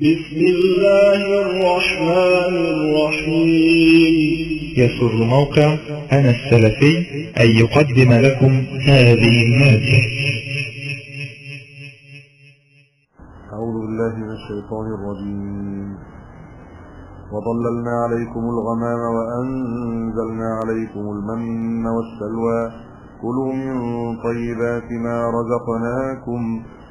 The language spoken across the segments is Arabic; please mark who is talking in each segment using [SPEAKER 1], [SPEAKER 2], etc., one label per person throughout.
[SPEAKER 1] بسم الله الرحمن الرحيم.
[SPEAKER 2] يسر موقع أنا السلفي أن يقدم لكم هذه المادة
[SPEAKER 3] أعوذ بالله من الشيطان الرجيم. وظللنا عليكم الغمام وأنزلنا عليكم المن والسلوى. كلوا من طيبات ما رزقناكم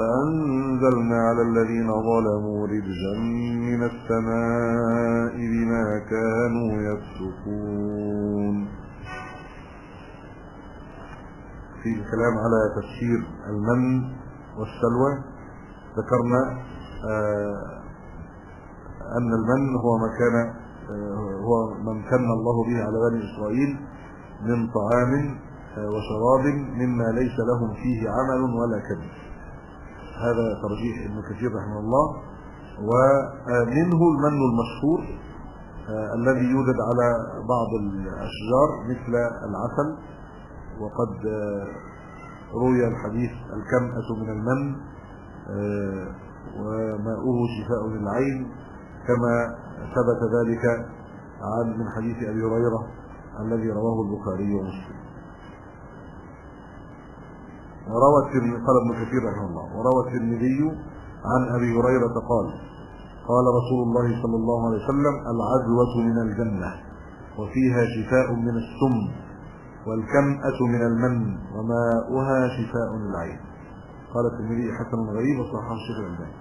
[SPEAKER 3] فأنزلنا على الذين ظلموا رجزا من السماء بما كانوا يفسقون. في الكلام على تفسير المن والسلوى ذكرنا آه أن المن هو ما كان آه هو ما امتن الله به على بني إسرائيل من طعام آه وشراب مما ليس لهم فيه عمل ولا كذب. هذا ترجيح ابن كثير رحمه الله. ومنه المن المشهور الذي يوجد على بعض الأشجار مثل العسل. وقد روي الحديث الكمأة من المن وماؤه شفاء للعين كما ثبت ذلك عن من حديث أبي هريرة الذي رواه البخاري ومسلم. وروى الترمذي قال ابن كثير رحمه الله وروى الترمذي عن أبي هريرة قال قال رسول الله صلى الله عليه وسلم العدوة من الجنة وفيها شفاء من السم والكمأة من المن وماؤها شفاء للعين قال الترمذي حسن غريب وصححه الشيخ الألباني.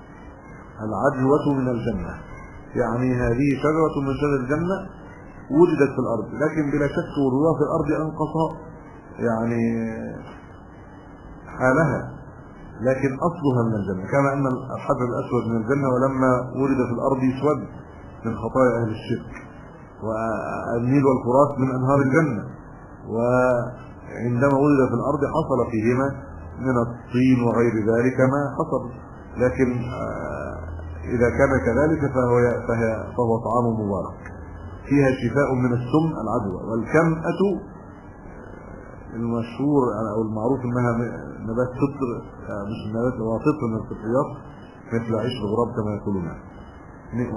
[SPEAKER 3] العدوة من الجنة يعني هذه شجرة من شجر الجنة وجدت في الأرض لكن بلا شك وجودها في الأرض أنقص يعني حالها لكن أصلها من الجنة. كما أن الحجر الأسود من الجنة ولما ولد في الأرض يسود من خطايا أهل الشرك والنيل والفرات من أنهار الجنة. وعندما ولد في الأرض حصل فيهما من الطين وغير ذلك ما حصل. لكن إذا كان كذلك فهو, فهو طعام مبارك. فيها شفاء من السم العدوى والكمأة المشهور أو المعروف إنها نبات فطر مش نبات هو فطر من الفطريات مثل عيش الغراب كما يقولون.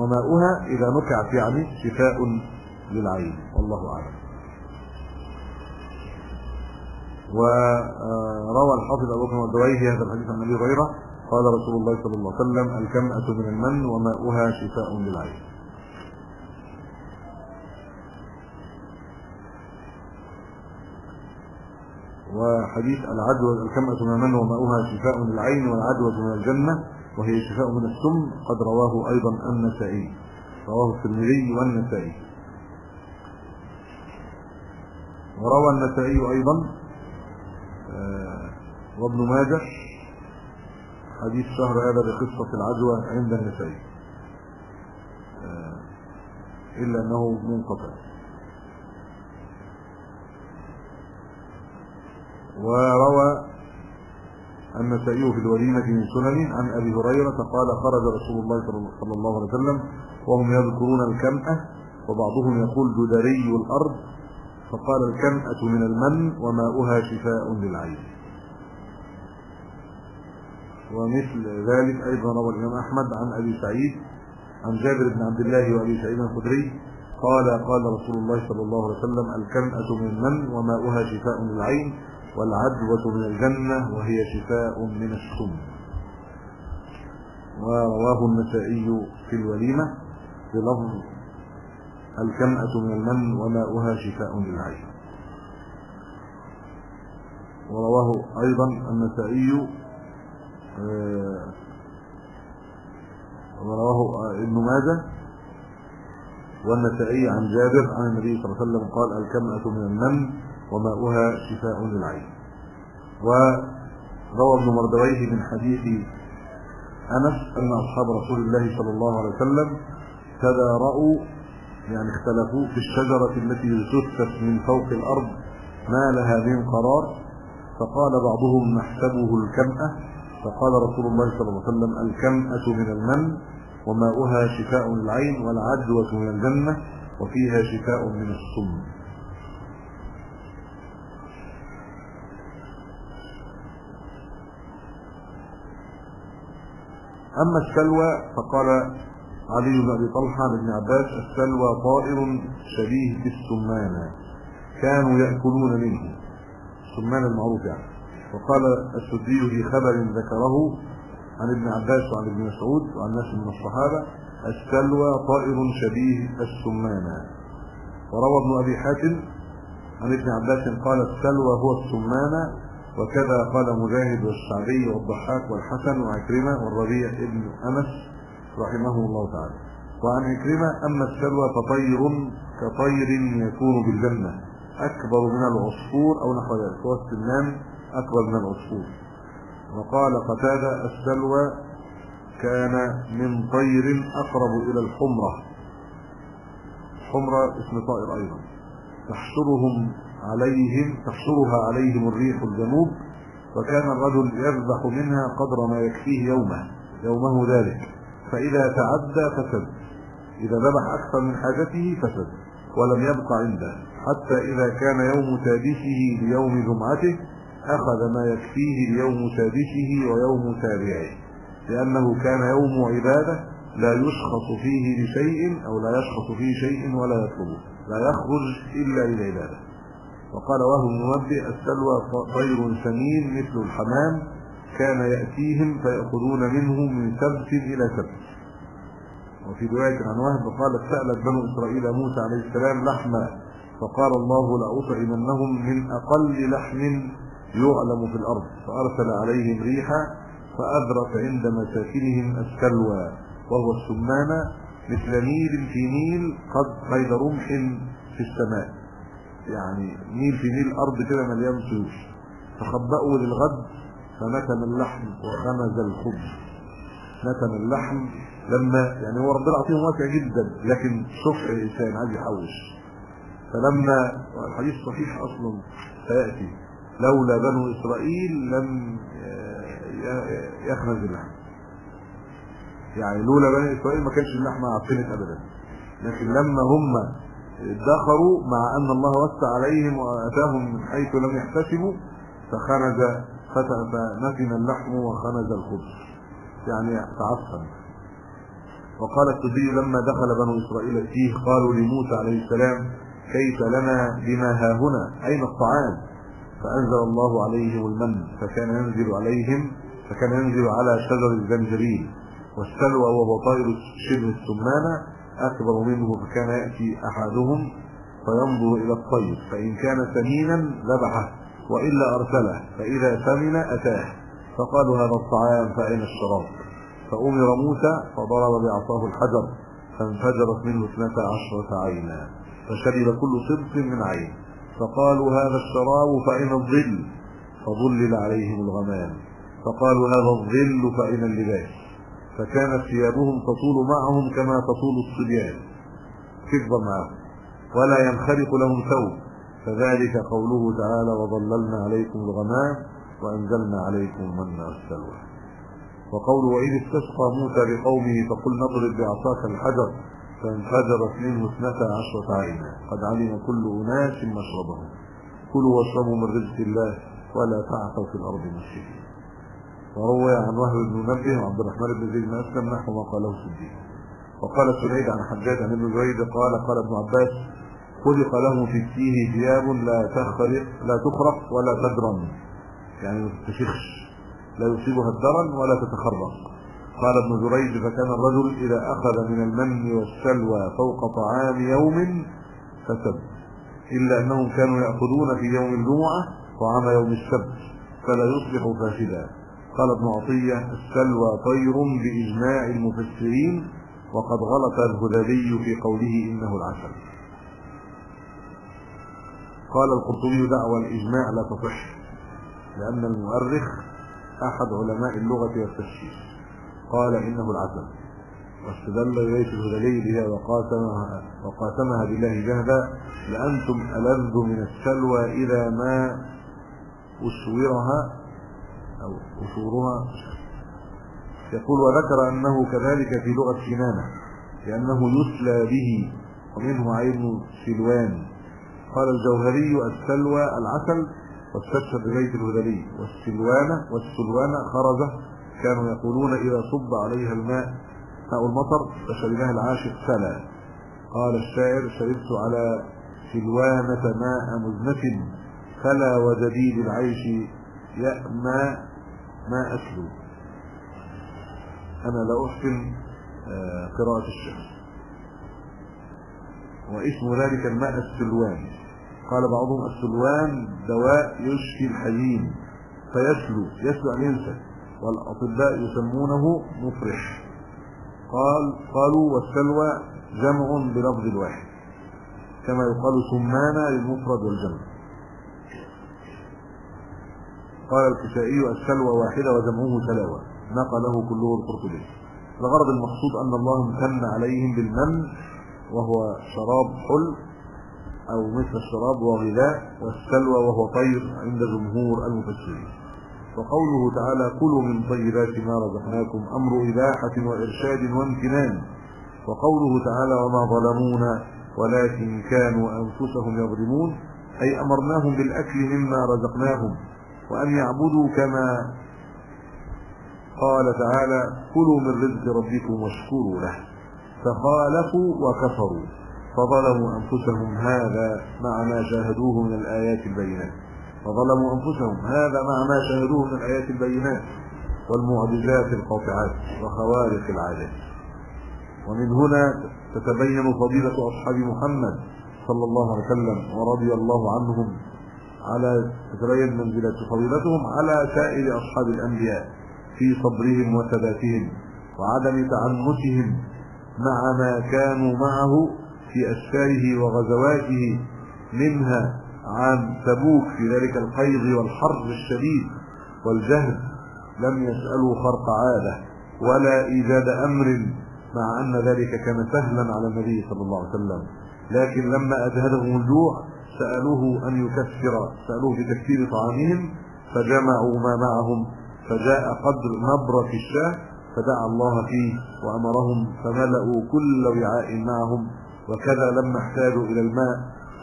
[SPEAKER 3] وماؤها إذا نكعت يعني شفاء للعين والله أعلم. وروى الحافظ أبو بكر والدويهي هذا الحديث عن أبي هريرة قال رسول الله صلى الله عليه وسلم الكمأة من المن وماؤها شفاء للعين. وحديث العدوى الكمأة من وماؤها شفاء للعين والعدوى من الجنة وهي شفاء من السم قد رواه أيضا النسائي. رواه الترمذي والنسائي. وروى النسائي أيضا وابن ماجه حديث شهر هذا بقصة العدوى عند النسائي. إلا أنه منقطع. وروى النسائي في الوليمة من سنن عن أبي هريرة قال خرج رسول الله صلى الله عليه وسلم وهم يذكرون الكمأة وبعضهم يقول جدري الأرض فقال الكمأة من المن وماؤها شفاء للعين. ومثل ذلك أيضا روى الإمام أحمد عن أبي سعيد عن جابر بن عبد الله وأبي سعيد الخدري قال قال رسول الله صلى الله عليه وسلم الكمأة من المن وماؤها شفاء للعين والعدوة من الجنة وهي شفاء من السم. ورواه النسائي في الوليمة بلفظ الكمأة من المن وماؤها شفاء للعين. ورواه أيضا النسائي ورواه ابن ماجه والنسائي عن جابر عن النبي صلى الله عليه وسلم قال الكمأة من المن وماؤها شفاء للعين. وروى ابن مردويه من حديث أنس أن أصحاب رسول الله صلى الله عليه وسلم تدارأوا يعني اختلفوا في الشجرة التي تثبت من فوق الأرض ما لها من قرار فقال بعضهم نحسبه الكمأة فقال رسول الله صلى الله عليه وسلم الكمأة من المن وماؤها شفاء للعين والعدوة من الجنة وفيها شفاء من السم. أما السلوى فقال علي بن أبي طلحة بن عباس السلوى طائر شبيه بالسمانة كانوا يأكلون منه. السمان المعروف يعني. وقال السدي في خبر ذكره عن ابن عباس وعن ابن مسعود وعن ناس من الصحابة السلوى طائر شبيه السمانة وروى ابن أبي حاتم عن ابن عباس قال السلوى هو السمانة وكذا قال مجاهد والشعبي والضحاك والحسن وعكرمة والربيع ابن أنس رحمه الله تعالى. وعن عكرمة أما السلوى فطير كطير يكون بالجنة. أكبر من العصفور أو نحو ذلك. هو السمان أكبر من العصفور. وقال قتادة السلوى كان من طير أقرب إلى الحمرة. حمرة اسم طائر أيضا. تحشرهم عليهم تحشرها عليهم الريح الجنوب وكان الرجل يذبح منها قدر ما يكفيه يومه يومه ذلك. فإذا تعدى فسد. إذا ذبح أكثر من حاجته فسد ولم يبق عنده. حتى إذا كان يوم سادسه ليوم جمعته أخذ ما يكفيه ليوم سادسه ويوم تابعه لأنه كان يوم عبادة لا يشخص فيه لشيء أو لا يشخص فيه شيء ولا يطلبه. لا يخرج إلا للعبادة وقال وهو المنبئ السلوى طير سمين مثل الحمام كان يأتيهم فيأخذون منه من سبت إلى سبت. وفي رواية عن وهب قالت سألت بنو إسرائيل موسى عليه السلام لحما فقال الله لأطعمنهم من أقل لحم يعلم في الأرض. فأرسل عليهم ريحا فأذرت عند مساكنهم السلوى وهو السمان مثل نيل في نيل قد قيد رمح في السماء. يعني نيل في نيل الأرض كده مليان سيوف فخبأوا للغد فنتن اللحم وخنز الخبز. نتن اللحم لما يعني هو ربنا عطيهم واسع جدا لكن شح الإنسان عايز يحوش. فلما الحديث صحيح أصلا سيأتي لولا بنو إسرائيل لم يخنز اللحم. يعني لولا بني إسرائيل ما كانش اللحمة عفنت أبدا. لكن لما هم ادخروا مع أن الله وسع عليهم وأتاهم من حيث لم يحتسبوا فخنز فنتن اللحم وخنز الخبز. يعني تعفن. وقال السدي لما دخل بنو إسرائيل فيه قالوا لموسى عليه السلام كيف لنا بما ها هنا؟ أين الطعام؟ فأنزل الله عليهم المن فكان ينزل عليهم فكان ينزل على شجر الزنجبيل والسلوى وهو طائر شبه السمانة أكبر منه فكان يأتي أحدهم فينظر إلى الطير فإن كان سمينا ذبحه وإلا أرسله فإذا سمن أتاه. فقالوا هذا الطعام فأين الشراب؟ فأمر موسى فضرب بعصاه الحجر فانفجرت منه اثنتا عشرة عينا فشرب كل صدق من عين. فقالوا هذا الشراب فأين الظل؟ فظلل عليهم الغمام. فقالوا هذا الظل فأين اللباس؟ فكانت ثيابهم تطول معهم كما تطول الصبيان. تكبر معهم ولا ينخرق لهم ثوب. فذلك قوله تعالى وظللنا عليكم الغمام وأنزلنا عليكم المن والسلوى. وقوله وإذ استسقى موسى بقومه فقل نضرب بعصاك الحجر فانفجرت منه اثنتا عشرة عينا. قد علم كل أناس مشربهم. كلوا واشربوا من رزق الله ولا تعثوا في الأرض مفسدين وروي عن وهب بن منبه وعبد الرحمن بن زيد بن أسلم نحو ما قاله السدي وقال سعيد عن حجاج عن ابن زيد قال قال ابن عباس خلق له في التيه ثياب لا تخرق لا تخرق ولا تدرن يعني ما تتفخش لا يصيبها الدرن ولا تتخرق. قال ابن جريج فكان الرجل إذا أخذ من المن والسلوى فوق طعام يوم فسد. إلا أنهم كانوا يأخذون في يوم الجمعة طعام يوم السبت فلا يصبح فاسدا. قال ابن عطية السلوى طير بإجماع المفسرين وقد غلط الهذلي في قوله إنه العسل. قال القرطبي دعوى الإجماع لا تصح لأن المؤرخ أحد علماء اللغة والتفسير قال إنه العسل. واستدل بيت الهذلي بها وقاسمها, وقاسمها بالله جهدا لأنتم ألذ من السلوى إذا ما أسورها أو أسورها يقول وذكر أنه كذلك في لغة كنانة لأنه يسلى به ومنه عين سلوان. قال الجوهري السلوى العسل واستشهد ببيت الهذلي والسلوانة والسلوانة خرزة. كانوا يقولون إذا صب عليها الماء ماء المطر فشربها العاشق سلا. قال الشاعر شربت على سلوانة ماء مزنة فلا وجديد العيش يأمى ما أسلو أنا لا أحسن آه، قراءة الشعر. واسم ذلك الماء السلوان. قال بعضهم السلوان دواء يشفي الحزين فيسلو يسلو أن ينسى. والأطباء يسمونه مفرح. قال قالوا والسلوى جمع بلفظ الواحد. كما يقال سمانة للمفرد والجمع. قال الكسائي السلوى واحدة وجمعه سلاوى نقله كله القرطبي الغرض المقصود أن الله امتن عليهم بالمن وهو شراب حل أو مثل الشراب وغذاء والسلوى وهو طير عند جمهور المفسرين. وقوله تعالى كلوا من طيبات ما رزقناكم أمر إباحة وإرشاد وامتنان وقوله تعالى وما ظلمونا ولكن كانوا أنفسهم يظلمون أي أمرناهم بالأكل مما رزقناهم. وأن يعبدوا كما قال تعالى كلوا من رزق ربكم واشكروا له. فخالفوا وكفروا. فظلموا أنفسهم هذا مع ما شاهدوه من الآيات البينات. فظلموا أنفسهم هذا مع ما شاهدوه من الآيات البينات والمعجزات القاطعات وخوارق العادات. ومن هنا تتبين فضيلة أصحاب محمد صلى الله عليه وسلم ورضي الله عنهم على تتبين منزلة فضيلتهم على سائر أصحاب الأنبياء في صبرهم وثباتهم وعدم تعنتهم مع ما كانوا معه في أسفاره وغزواته منها عن تبوك في ذلك القيض والحر الشديد والجهد لم يسألوا خرق عادة ولا إيجاد أمر مع أن ذلك كان سهلا على النبي صلى الله عليه وسلم. لكن لما أجهدهم الجوع سألوه أن يكفر سألوه في تكفير طعامهم فجمعوا ما معهم فجاء قدر نبرة الشاه فدعا الله فيه وأمرهم فملأوا كل وعاء معهم وكذا لما احتاجوا إلى الماء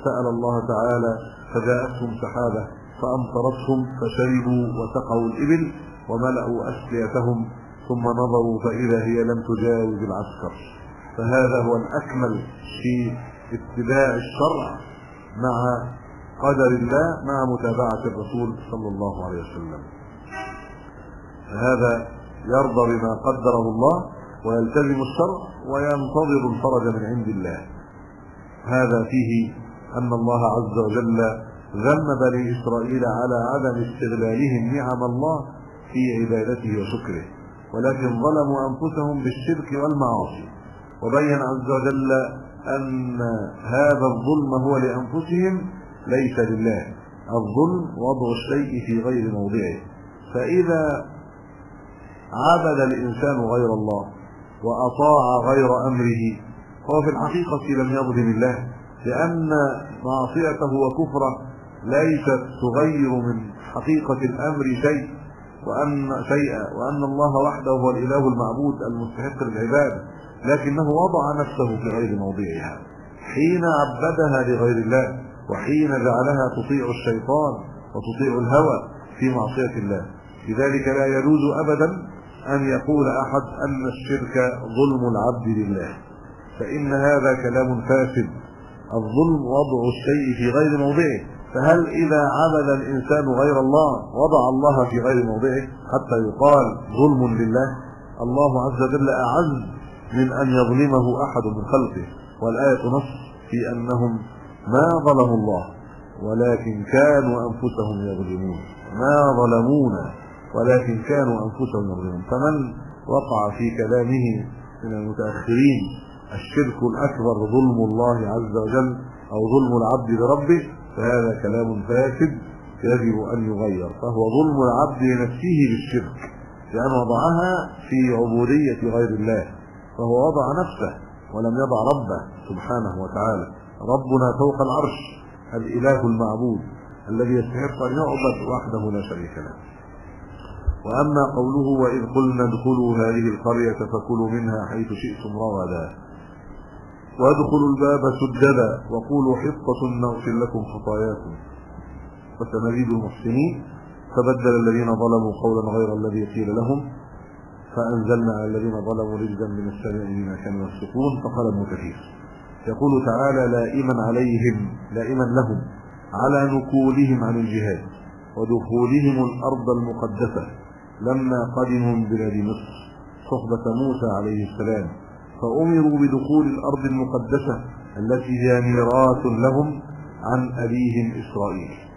[SPEAKER 3] سأل الله تعالى فجاءتهم سحابة فأمطرتهم فشربوا وسقوا الإبل وملأوا أسليتهم ثم نظروا فإذا هي لم تجاوز العسكر. فهذا هو الأكمل في اتباع الشرع مع قدر الله مع متابعة الرسول صلى الله عليه وسلم. هذا يرضى بما قدره الله ويلتزم الشرع وينتظر الفرج من عند الله. هذا فيه أن الله عز وجل ذم بني إسرائيل على عدم استغلالهم نعم الله في عبادته وشكره ولكن ظلموا أنفسهم بالشرك والمعاصي. وبين عز وجل أن هذا الظلم هو لأنفسهم ليس لله. الظلم وضع الشيء في غير موضعه. فإذا عبد الإنسان غير الله وأطاع غير أمره هو في الحقيقة لم يظلم الله لأن معصيته وكفره ليست تغير من حقيقة الأمر شيء وأن شيئا وأن الله وحده هو الإله المعبود المستحق للعبادة لكنه وضع نفسه في غير موضعها. حين عبدها لغير الله وحين جعلها تطيع الشيطان وتطيع الهوى في معصية الله. لذلك لا يجوز أبدا أن يقول أحد أن الشرك ظلم العبد لله. فإن هذا كلام فاسد. الظلم وضع الشيء في غير موضعه. فهل إذا عبد الإنسان غير الله وضع الله في غير موضعه حتى يقال ظلم لله؟ الله عز وجل أعز من أن يظلمه أحد من خلقه والآية نص في أنهم ما ظلموا الله ولكن كانوا أنفسهم يظلمون. ما ظلمونا ولكن كانوا أنفسهم يظلمون. فمن وقع في كلامه من المتأخرين الشرك الأكبر ظلم الله عز وجل أو ظلم العبد لربه فهذا كلام فاسد يجب أن يغير. فهو ظلم العبد لنفسه بالشرك لأن وضعها في عبودية غير الله. فهو وضع نفسه ولم يضع ربه سبحانه وتعالى. ربنا فوق العرش الإله المعبود الذي يستحق أن يعبد وحده لا شريك له. وأما قوله وإذ قلنا ادخلوا هذه القرية فكلوا منها حيث شئتم رغدا. وادخلوا الباب سجدا وقولوا حطة نغفر لكم خطاياكم. فسنزيد المحسنين. فبدل الذين ظلموا قولا غير الذي قيل لهم. فأنزلنا على الذين ظلموا رجزا من السماء بما كانوا يفسقون فقال ابن كثير. يقول تعالى لائما عليهم لائما لهم على نكولهم عن الجهاد ودخولهم الأرض المقدسة لما قدموا من بلاد مصر. صحبة موسى عليه السلام. فأمروا بدخول الأرض المقدسة التي هي ميراث لهم عن أبيهم إسرائيل.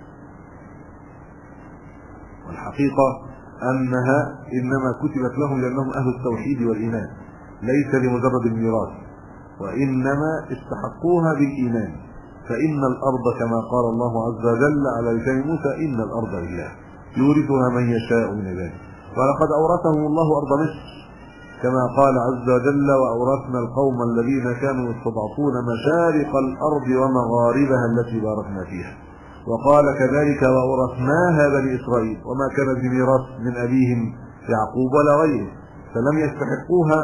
[SPEAKER 3] والحقيقة أنها إنما كتبت لهم لأنهم أهل التوحيد والإيمان ليس لمجرد الميراث وإنما استحقوها بالإيمان فإن الأرض كما قال الله عز وجل على لسان موسى إن الأرض لله يورثها من يشاء من عباده ولقد أورثهم الله أرض مصر كما قال عز وجل وأورثنا القوم الذين كانوا يستضعفون مشارق الأرض ومغاربها التي باركنا فيها. وقال كذلك وأورثناها بني إسرائيل وما كانت بميراث من أبيهم يعقوب ولا غيره فلم يستحقوها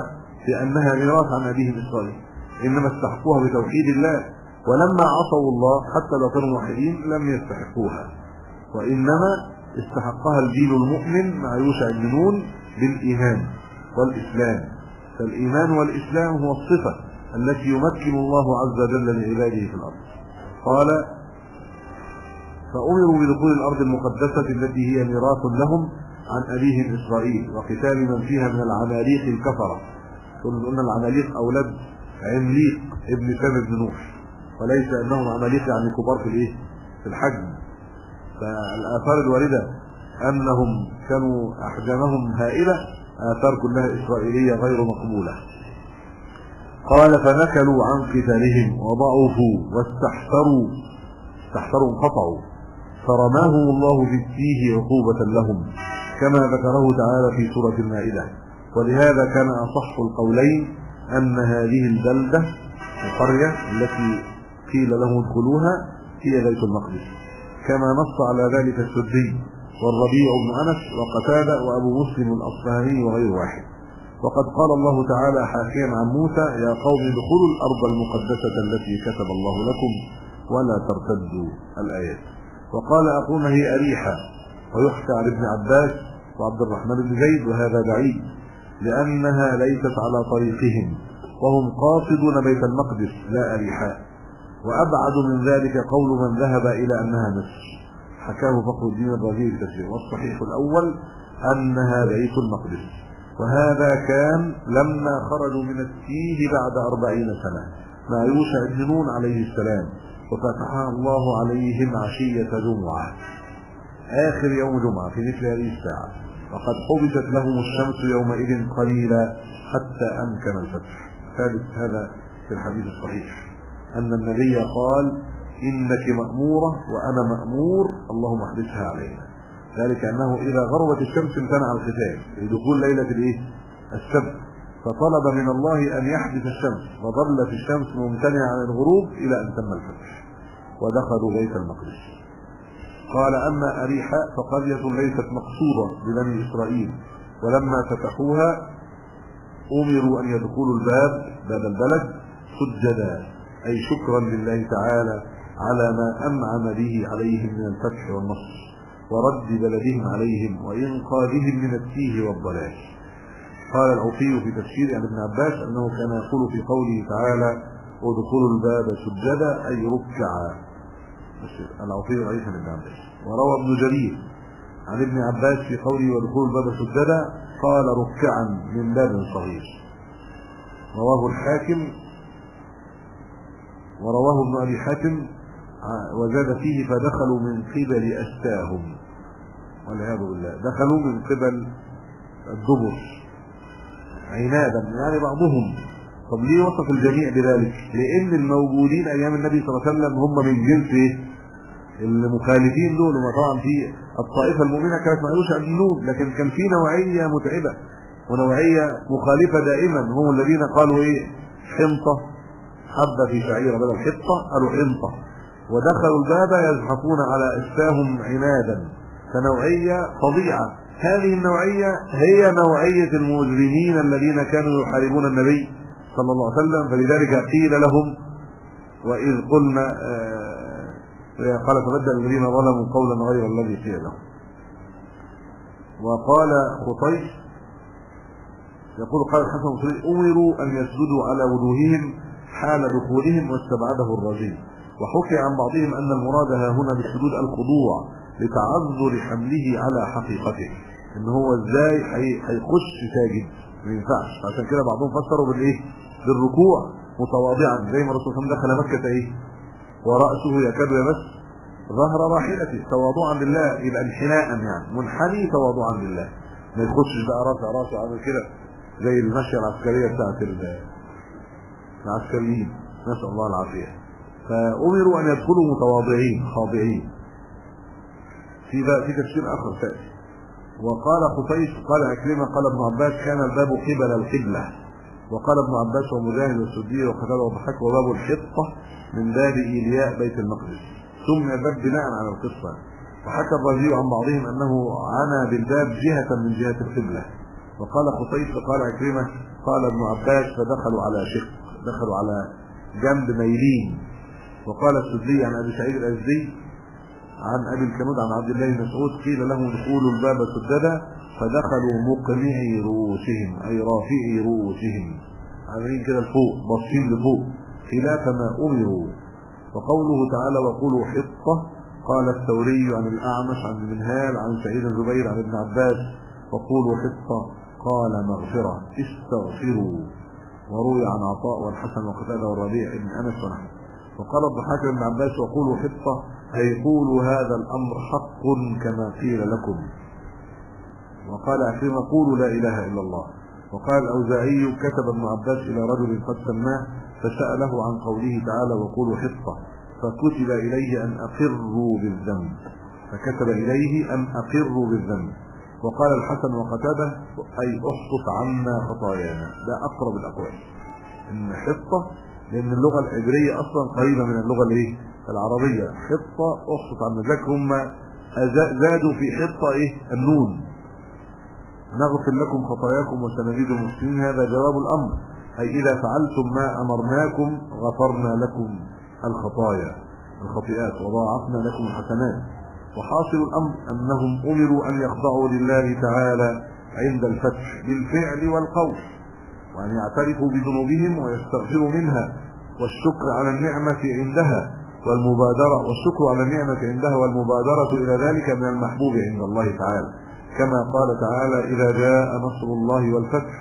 [SPEAKER 3] لأنها ميراث عن أبيهم إسرائيل إنما استحقوها بتوحيد الله ولما عصوا الله حتى لو كانوا موحدين لم يستحقوها وإنما استحقها الجيل المؤمن مع يوشع بن نون بالإيمان والإسلام فالإيمان والإسلام هو الصفة التي يمكن الله عز وجل لعباده في الأرض. قال فأمروا بدخول الأرض المقدسة التي هي ميراث لهم عن أبيهم إسرائيل وقتال من فيها من العماليق الكفرة. كنا قلنا العماليق أولاد عمليق ابن سام بن نوح. وليس أنهم عماليق يعني كبار في الإيه؟ في الحجم. فالآثار الواردة أنهم كانوا أحجامهم هائلة آثار كلها إسرائيلية غير مقبولة. قال فنكلوا عن قتالهم وضعفوا واستحسروا استحسروا انقطعوا. فرماهم الله بالتيه عقوبة لهم كما ذكره تعالى في سورة المائدة. ولهذا كان أصح القولين أن هذه البلدة القرية التي قيل لهم ادخلوها هي بيت المقدس. كما نص على ذلك السدي والربيع بن أنس وقتادة وأبو مسلم الأصفهاني وغير واحد. وقد قال الله تعالى حاكيا عن موسى يا قوم ادخلوا الأرض المقدسة التي كتب الله لكم ولا ترتدوا الآيات. وقال أقوم هي أريحة ويحكى عن ابن عباس وعبد الرحمن بن زيد وهذا بعيد لأنها ليست على طريقهم وهم قاصدون بيت المقدس لا أريحاء وأبعد من ذلك قول من ذهب إلى أنها مصر حكاه فخر الدين الرازي في والصحيح الأول أنها بيت المقدس وهذا كان لما خرجوا من التيه بعد أربعين سنة مع يوشع بن نون عليه السلام وفتحها الله عليهم عشية جمعة. آخر يوم جمعة في مثل هذه الساعة. وقد حبست لهم الشمس يومئذ قليلا حتى أمكن الفتح. ثالث هذا في الحديث الصحيح. أن النبي قال إنك مأمورة وأنا مأمور اللهم احدثها علينا. ذلك أنه إذا غربت الشمس امتنع القتال لدخول ليلة الإيه؟ السبت. فطلب من الله أن يحدث الشمس فظلت الشمس ممتنعة عن الغروب إلى أن تم الفتح ودخلوا بيت المقدس. قال أما أريحة فقرية ليست مقصودة ببني إسرائيل ولما فتحوها أمروا أن يدخلوا الباب باب البلد سجدا أي شكرا لله تعالى على ما أنعم به عليهم من الفتح والنصر ورد بلدهم عليهم وإنقاذهم من التيه والضلال. قال العوفي في تفسير عن ابن عباس أنه كان يقول في قوله تعالى ادخلوا الباب سجدا أي ركعا العوفي رئيس ابن عباس. وروى ابن جرير عن ابن عباس في قوله وادخلوا الباب سجدا قال ركعا من باب صغير. رواه الحاكم ورواه ابن أبي حاتم وزاد فيه فدخلوا من قبل أستاهم والعياذ بالله. دخلوا من قبل الدبر. عنادا يعني بعضهم. طب ليه وصف الجميع بذلك؟ لأن الموجودين أيام النبي صلى الله عليه وسلم هم من جنس المخالفين دول وما طبعا في الطائفة المؤمنة كانت ما قالوش عن النون لكن كان في نوعية متعبة ونوعية مخالفة دائما. هم الذين قالوا إيه؟ حنطة. حبة في شعيره بدل حطة قالوا حنطة. ودخلوا الباب يزحفون على اسفاهم عنادا فنوعية فظيعة. هذه النوعية هي نوعية المجرمين الذين كانوا يحاربون النبي صلى الله عليه وسلم فلذلك قيل لهم وإذ قلنا آه قال فبدل الذين ظلموا قولا غير الذي قيل لهم. وقال خطيش يقول قال الحسن البصري أمروا أن يسجدوا على وجوههم حال دخولهم واستبعده الرجيم. وحكي عن بعضهم أن المراد ها هنا بالسجود الخضوع لتعذر حمله على حقيقته. إن هو إزاي هيخش ساجد. ما ينفعش. عشان كده بعضهم فسروا بالإيه؟ بالركوع متواضعا. زي ما الرسول صلى الله عليه وسلم دخل مكة إيه؟ ورأسه يكاد يمس ظهر راحلته. تواضعا لله. يبقى انحناء يعني. منحني تواضعا لله. ما يخشش بقى رافع راسه عامل كده. زي المشيه العسكرية بتاعت العسكريين. نسأل الله العافية. فأمروا أن يدخلوا متواضعين خاضعين. في بقى في تفسير آخر تأتي. وقال خطيش قال عكرمة قال ابن عباس كان الباب قبل القبلة. وقال ابن عباس ومجاهد والسدي وقتادة وضحك وباب الحطة من باب إيلياء بيت المقدس. سمي الباب بناء على القصة. وحكى الرازي عن بعضهم أنه عانى بالباب جهة من جهة القبلة. وقال خطيف قال عكرمة قال ابن عباس فدخلوا على شق دخلوا على جنب ميلين. وقال السدي عن أبي سعيد الأزدي عن أبي الكنود عن عبد الله بن مسعود قيل له دخولوا الباب سددا فدخلوا مقنعي رؤوسهم أي رافعي رؤوسهم. عاملين كده لفوق باصين لفوق خلاف ما أمروا. وقوله تعالى وقولوا حطة قال الثوري عن الأعمش عن المنهال عن سعيد الزبير عن ابن عباس وقولوا حطة قال مغفرة استغفروا. وروي عن عطاء والحسن وقتاده والربيع بن أنس ونحن وقال الضحاك بن عباس وقولوا حطة أي قولوا هذا الأمر حق كما قيل لكم. وقال عكرمة قولوا لا إله إلا الله. وقال الأوزاعي كتب ابن عباس إلى رجل قد سماه فسأله عن قوله تعالى وقولوا حطة. فكتب إليه أن أقروا بالذنب. فكتب إليه أن أقروا بالذنب. وقال الحسن وقتاده أي احطط عنا خطايانا. ده أقرب الأقوال. إن حطة لأن اللغة العبرية أصلا قريبة من اللغة الإيه؟ العربية. حطة احطط عنا ذاك هم زادوا في حطة إيه؟ النون. نغفر لكم خطاياكم وسنزيد المسلمين هذا جواب الأمر. أي إذا فعلتم ما أمرناكم غفرنا لكم الخطايا الخطيئات وضاعفنا لكم الحسنات. وحاصل الأمر أنهم أمروا أن يخضعوا لله تعالى عند الفتح بالفعل والقول. وأن يعترفوا بذنوبهم ويستغفروا منها والشكر على النعمة عندها والمبادرة والشكر على النعمة عندها والمبادرة إلى ذلك من المحبوب عند الله تعالى. كما قال تعالى إذا جاء نصر الله والفتح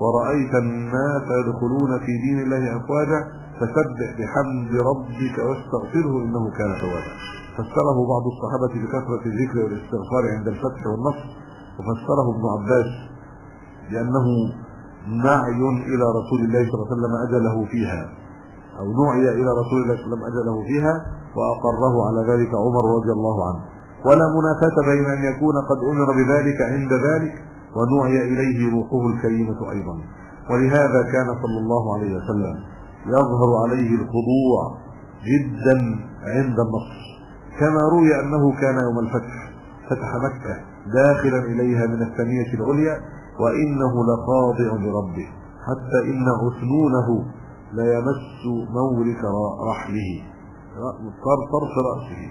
[SPEAKER 3] ورأيت الناس يدخلون في دين الله أفواجا فسبح بحمد ربك واستغفره إنه كان توابا. فسره بعض الصحابة بكثرة الذكر والاستغفار عند الفتح والنصر وفسره ابن عباس بأنه نعي إلى رسول الله صلى الله عليه وسلم أجله فيها أو نعي إلى رسول الله صلى الله عليه وسلم أجله فيها وأقره على ذلك عمر رضي الله عنه. ولا منافاة بين أن يكون قد أمر بذلك عند ذلك ونعي إليه روحه الكريمة أيضا. ولهذا كان صلى الله عليه وسلم يظهر عليه الخضوع جدا عند النصر. كما روي أنه كان يوم الفتح فتح مكة داخلا إليها من الثانية العليا وإنه لخاضع لربه حتى إن عثنونه لا يمس مورك رحله. طرف رأسه.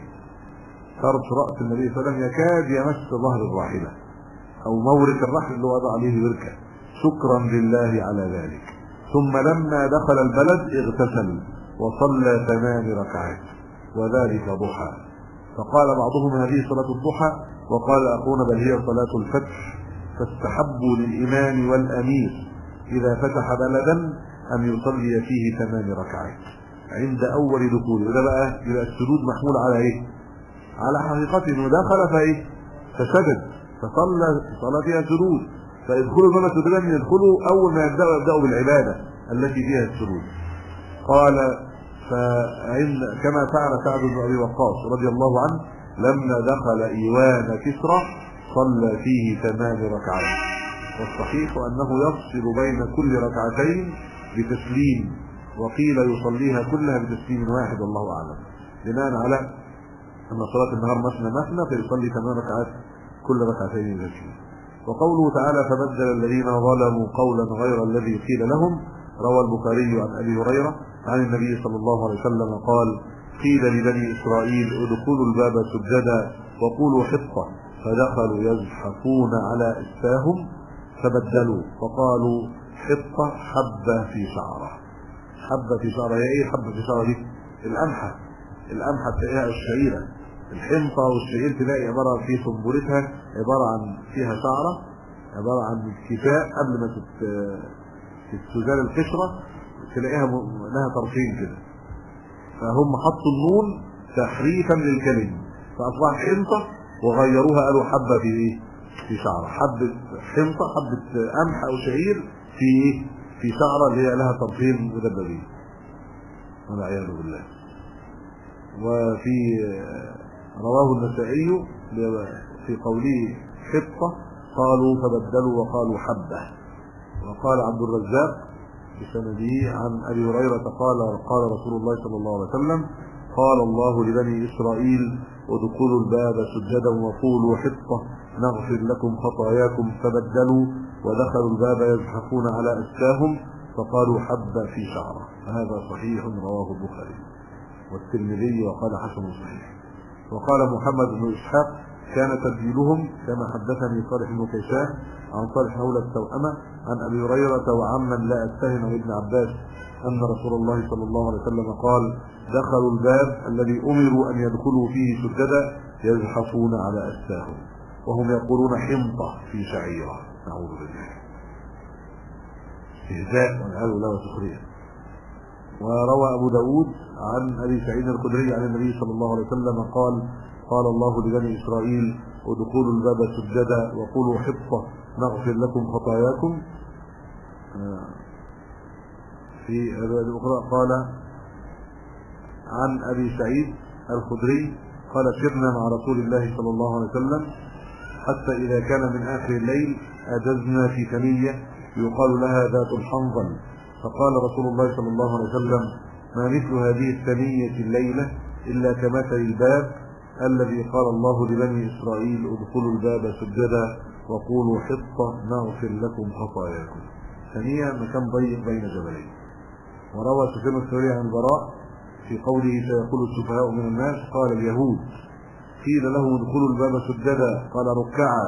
[SPEAKER 3] طرف رأس النبي صلى الله عليه وسلم يكاد يمس ظهر الراحلة أو مورك الرحل اللي وضع عليه بركة. شكرا لله على ذلك. ثم لما دخل البلد اغتسل وصلى ثمان ركعات وذلك ضحى. فقال بعضهم هذه صلاة الضحى وقال أخونا بل هي صلاة الفتح. فاستحبوا للإمام والأمير إذا فتح بلدا أن يصلي فيه ثمان ركعات عند أول دخوله. وده بقى يبقى السجود محمول على إيه؟ على حقيقته. انه دخل فإيه؟ فسجد. فصلى صلاة فيها سجود. فيدخلوا بما سجدا يدخلوا. أول ما يبدأوا يبدأوا بالعبادة التي فيها السجود. قال فعند كما فعل سعد بن أبي وقاص رضي الله عنه لما دخل إيوان كسرى صلى فيه ثمان ركعات. والصحيح أنه يفصل بين كل ركعتين بتسليم وقيل يصليها كلها بتسليم واحد والله أعلم. بناء على أن صلاة النهار مثنى مثنى فيصلي ثمان ركعات كل ركعتين بتسليم. وقوله تعالى فبدل الذين ظلموا قولا غير الذي قيل لهم روى البخاري عن أبي هريرة عن النبي صلى الله عليه وسلم قال قيل لبني إسرائيل ادخلوا الباب سجدا وقولوا حطة. فدخلوا يزحفون على اسفاهم فبدلوا فقالوا حطة حبة في شعرة. حبة في شعرة هي إيه حبة في شعرة دي؟ القمحة. القمحة تلاقيها الشعيره الحنطة والشعير تلاقي عبارة في سنبلتها عبارة عن فيها شعرة عبارة عن كفاء قبل ما تت تزال القشرة تلاقيها لها طرفين كده. فهم حطوا النون تحريفا للكلمة. فاصبح حنطة وغيروها قالوا حبة في إيه في شعرة حبة حنطة حبة قمح أو شعير في إيه في شعرة اللي هي لها طرفين مدببين. والعياذ بالله. وفي رواه النسائي في قوله حطة قالوا فبدلوا وقالوا حبة. وقال عبد الرزاق بسنده عن أبي هريرة قال قال رسول الله صلى الله عليه وسلم قال الله لبني إسرائيل ادخلوا الباب سجدا وقولوا حطة نغفر لكم خطاياكم فبدلوا ودخلوا الباب يزحفون على اسكاهم فقالوا حب في شعره. هذا صحيح رواه البخاري والترمذي وقال حسن صحيح. وقال محمد بن إسحاق كان تبديلهم كما حدثني صالح بن كيسان عن صالح مولى التوأمة عن أبي هريرة وعمن لا أتهم ابن عباس أن رسول الله صلى الله عليه وسلم قال دخلوا الباب الذي أمروا أن يدخلوا فيه سجدا يزحفون على أساهم وهم يقولون حنطة في شعيرة. نعوذ بالله. استهزاء والعياذ بالله وسخرية وروى أبو داود عن أبي سعيد الخدري عن النبي صلى الله عليه وسلم قال قال الله لبني إسرائيل ادخلوا الباب سجدا وقولوا حطة نغفر لكم خطاياكم. في الرواية الأخرى قال عن أبي سعيد الخدري قال سرنا مع رسول الله صلى الله عليه وسلم حتى إذا كان من آخر الليل أجزنا في ثنية يقال لها ذات الحنظل. فقال رسول الله صلى الله عليه وسلم ما مثل هذه الثنية الليلة إلا كمثل الباب الذي قال الله لبني إسرائيل ادخلوا الباب سجدا وقولوا حطة نغفر لكم خطاياكم. ثانية مكان ضيق بين جبلين. وروى سفيان الثوري عن البراء في قوله سيقول السفهاء من الناس قال اليهود. قيل له ادخلوا الباب سجدا. قال ركعا.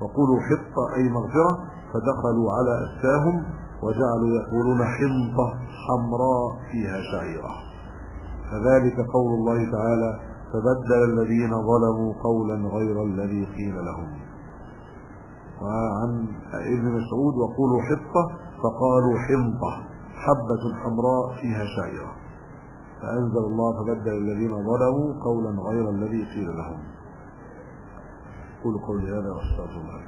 [SPEAKER 3] وقولوا حطة أي مغفرة. فدخلوا على أساهم وجعلوا يقولون حنطة حمراء فيها شعيرة. فذلك قول الله تعالى فبدل الذين ظلموا قولا غير الذي قيل لهم. وعن ابن مسعود وقولوا حطة فقالوا حنطة حبة حمراء فيها شعيرة. فأنزل الله فبدل الذين ظلموا قولا غير الذي قيل لهم. قولوا قولي هذا وأستغفر الله.